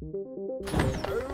Hey!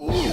Ooh!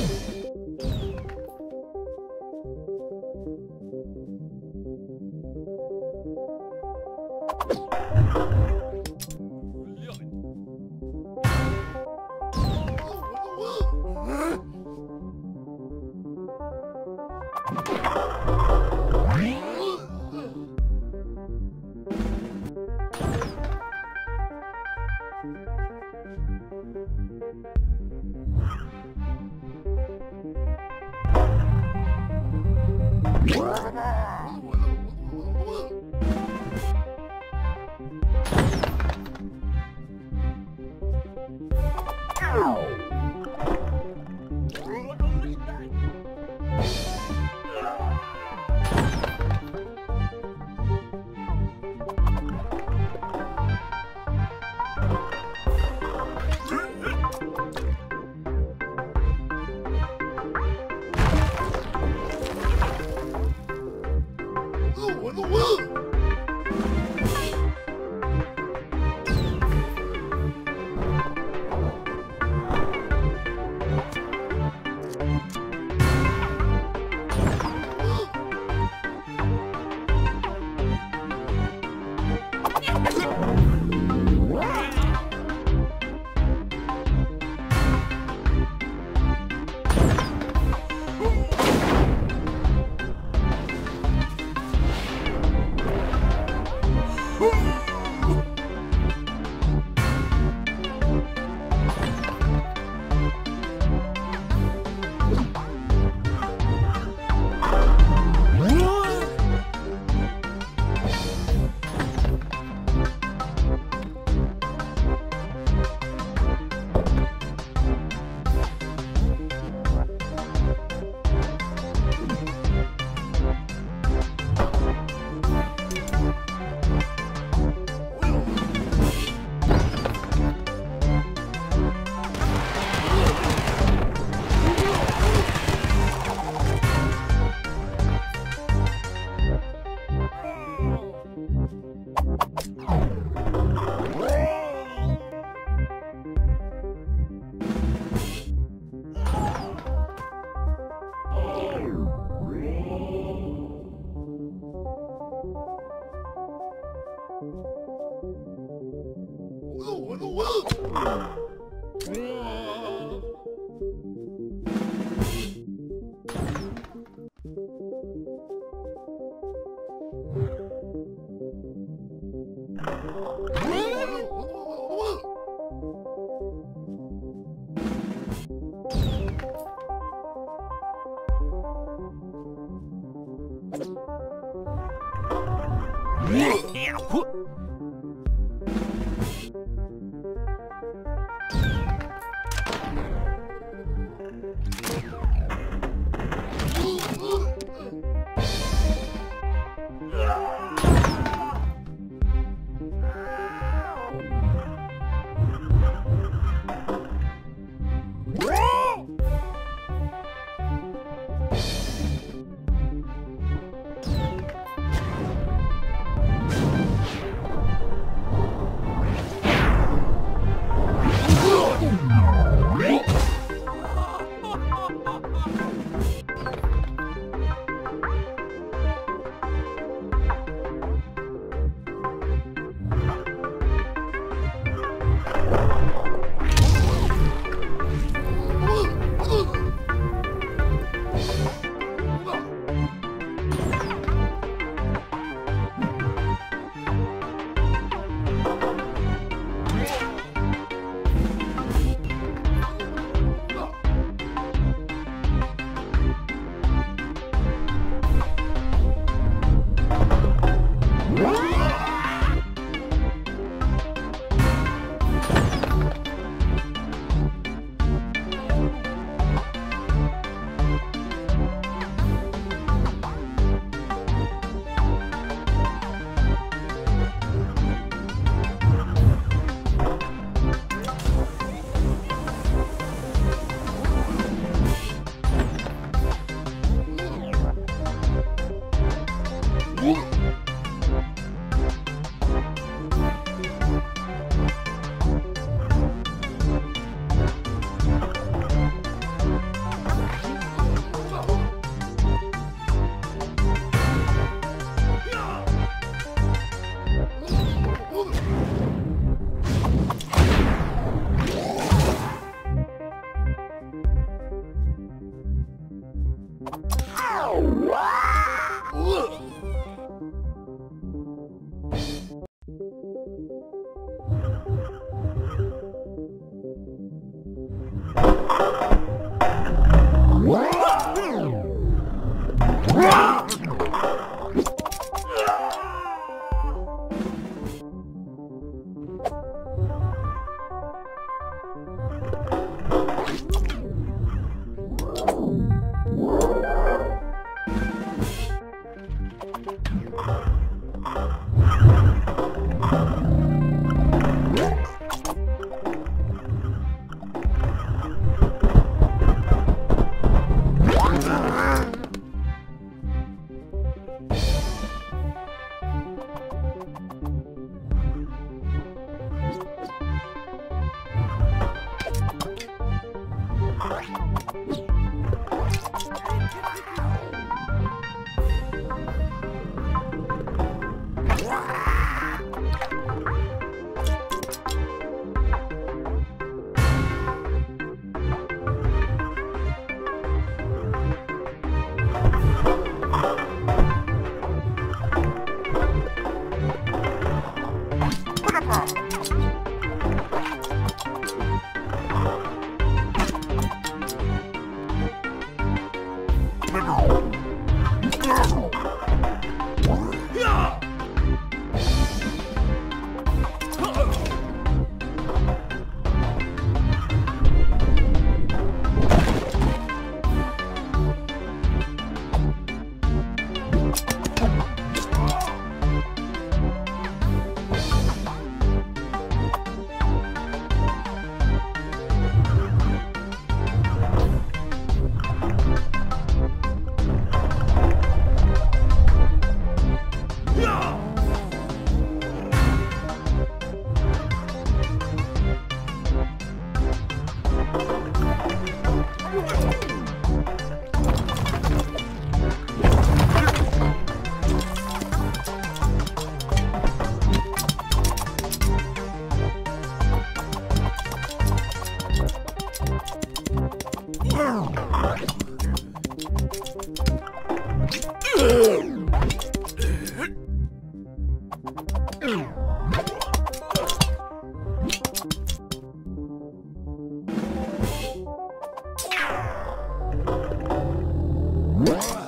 What?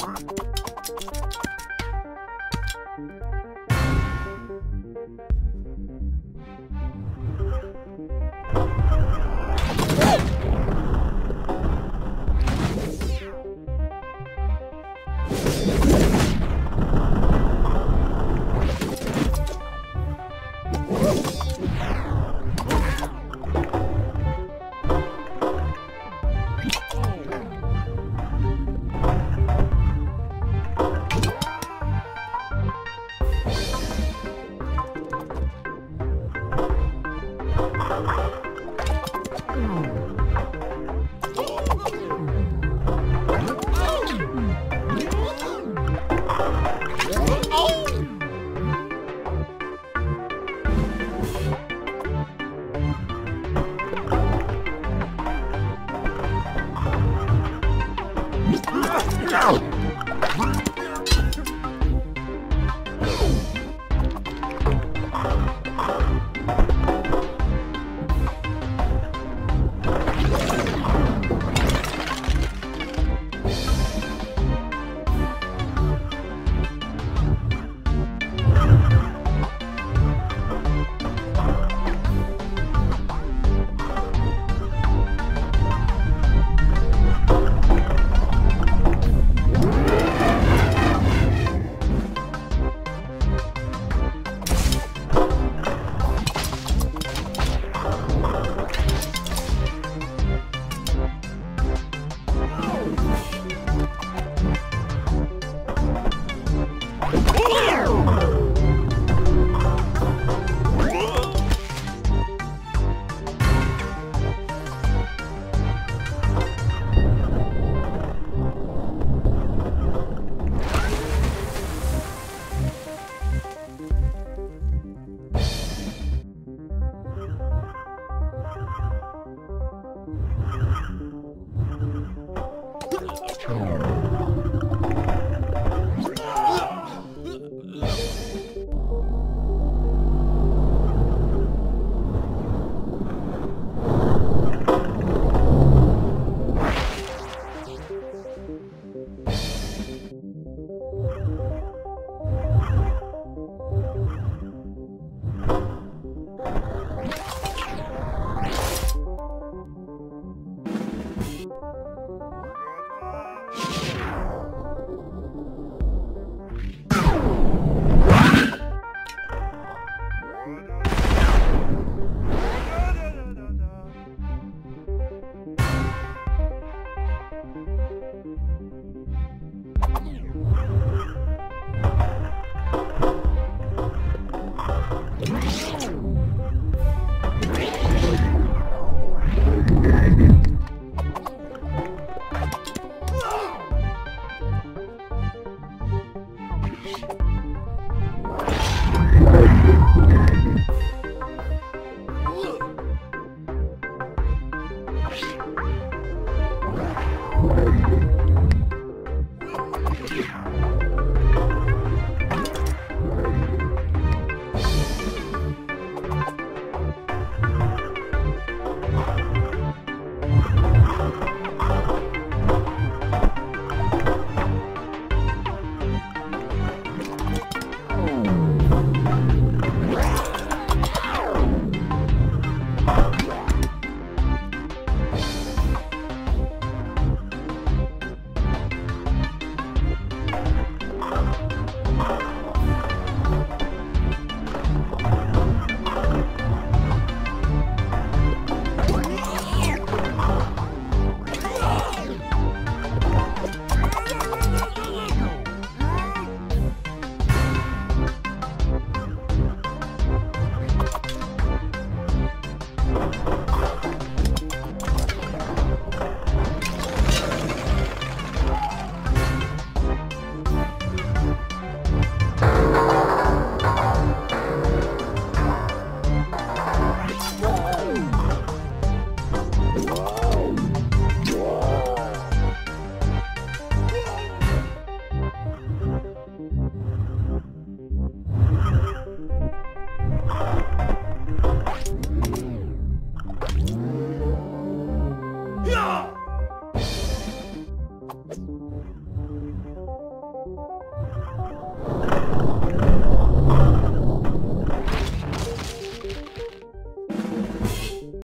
Mwah. Thank you.